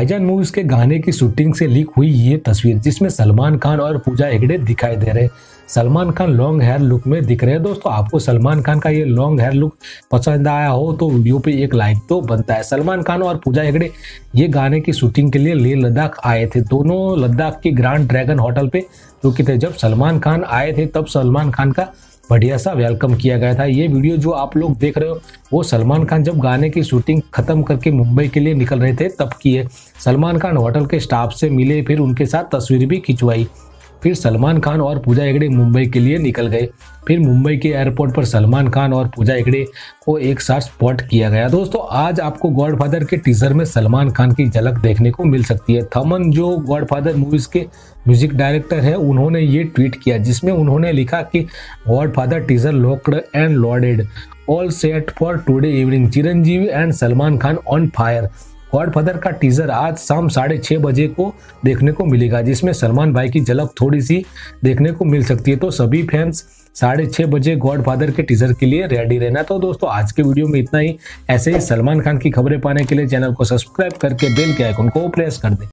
भाईजान मूवीज़ के गाने की शूटिंग से लीक हुई ये तस्वीर, जिसमें सलमान खान और पूजा हेगड़े दिखाई दे रहे Salman Khan long hair look में दिख रहे हैं। दोस्तों, आपको सलमान खान का ये लॉन्ग हेयर लुक पसंद आया हो तो वीडियो पे एक लाइक तो बनता है। सलमान खान और पूजा हेगड़े ये गाने की शूटिंग के लिए लेह लद्दाख आए थे। दोनों लद्दाख के ग्रांड ड्रैगन होटल पे रुके थे। जब सलमान खान आए थे, तब सलमान खान का बढ़िया सा वेलकम किया गया था। ये वीडियो जो आप लोग देख रहे हो, वो सलमान खान जब गाने की शूटिंग खत्म करके मुंबई के लिए निकल रहे थे, तब की है। सलमान खान होटल के स्टाफ से मिले, फिर उनके साथ तस्वीर भी खिंचवाई। फिर सलमान खान और पूजा हेगड़े मुंबई के लिए निकल गए। फिर मुंबई के एयरपोर्ट पर सलमान खान और पूजा हेगड़े को एक साथ स्पॉट किया गया। दोस्तों, आज आपको गॉडफादर के टीजर में सलमान खान की झलक देखने को मिल सकती है। थमन, जो गॉडफादर मूवीज़ के म्यूज़िक डायरेक्टर है, उन्होंने ये ट्वीट किया, जिसमें उन्होंने लिखा कि Godfather teaser locked and loaded all set for today evening Chiranjeevi and Salman Khan on fire Godfather का टीजर आज शाम साढ़े छः बजे को देखने को मिलेगा, जिसमें सलमान भाई की झलक थोड़ी सी देखने को मिल सकती है। तो सभी फैंस साढ़े छः बजे गॉडफादर के टीजर के लिए रेडी रहना। तो दोस्तों, आज के वीडियो में इतना ही। ऐसे ही सलमान खान की खबरें पाने के लिए चैनल को सब्सक्राइब करके बेल के आइकन को प्रेस कर दें।